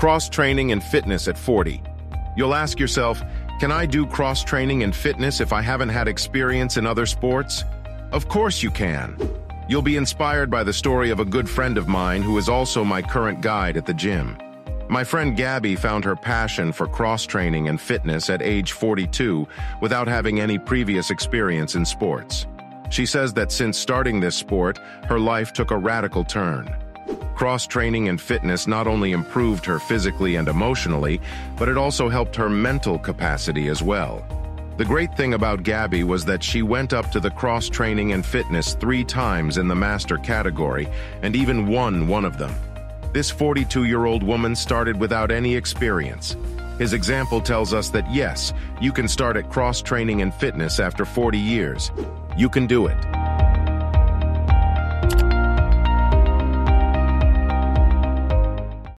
Cross-training and fitness at 40. You'll ask yourself, can I do cross-training and fitness if I haven't had experience in other sports? Of course you can. You'll be inspired by the story of a good friend of mine who is also my current guide at the gym. My friend Gabby found her passion for cross-training and fitness at age 42 without having any previous experience in sports. She says that since starting this sport, her life took a radical turn. Cross-training and fitness not only improved her physically and emotionally, but it also helped her mental capacity as well. The great thing about Gabby was that she went up to the cross-training and fitness three times in the master category and even won one of them. This 42-year-old woman started without any experience. His example tells us that yes, you can start at cross-training and fitness after 40 years. You can do it.